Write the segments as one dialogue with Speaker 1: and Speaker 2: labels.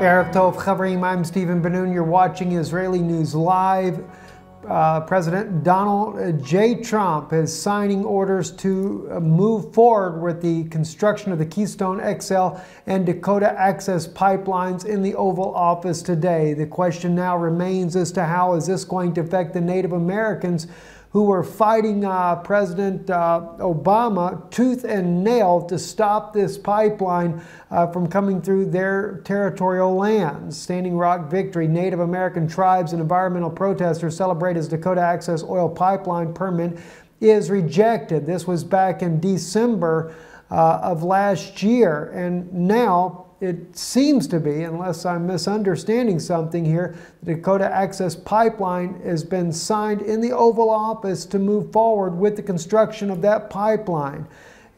Speaker 1: Erev Tov Chavrim, I'm Stephen Ben-Nun. You're watching Israeli News Live. Uh, President Donald J. Trump is signing orders to uh, move forward with the construction of the Keystone XL and Dakota Access pipelines in the Oval Office today. The question now remains as to how is this going to affect the Native Americans who were fighting uh, President uh, Obama tooth and nail to stop this pipeline uh, from coming through their territorial lands. Standing Rock Victory, Native American tribes and environmental protesters celebrate as Dakota Access Oil Pipeline permit is rejected. This was back in December uh, of last year, and now it seems to be, unless I'm misunderstanding something here, the Dakota Access Pipeline has been signed in the Oval Office to move forward with the construction of that pipeline.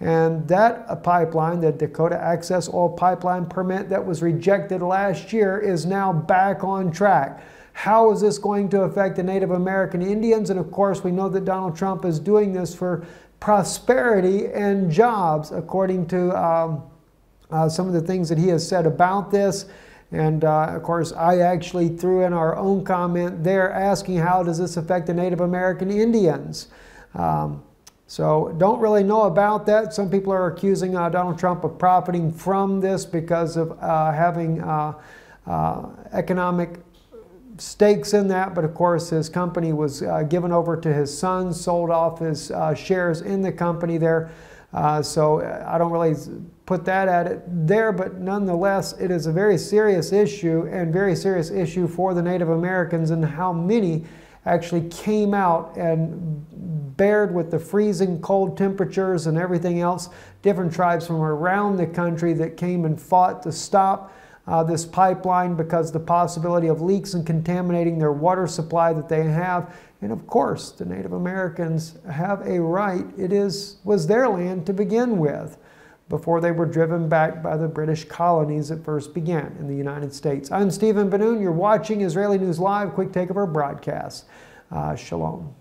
Speaker 1: And that pipeline, the Dakota Access Oil Pipeline permit that was rejected last year, is now back on track. How is this going to affect the Native American Indians? And of course, we know that Donald Trump is doing this for prosperity and jobs, according to. Um, uh, some of the things that he has said about this. And uh, of course, I actually threw in our own comment there asking how does this affect the Native American Indians? Um, so don't really know about that. Some people are accusing uh, Donald Trump of profiting from this because of uh, having uh, uh, economic stakes in that. But of course, his company was uh, given over to his son, sold off his uh, shares in the company there. Uh, so uh, I don't really put that at it there, but nonetheless, it is a very serious issue and very serious issue for the Native Americans and how many actually came out and bared with the freezing cold temperatures and everything else. Different tribes from around the country that came and fought to stop uh, this pipeline because the possibility of leaks and contaminating their water supply that they have. And of course, the Native Americans have a right. It is was their land to begin with before they were driven back by the British colonies that first began in the United States. I'm Stephen Ben-Nun. You're watching Israeli News Live, quick take of our broadcast. Uh, shalom.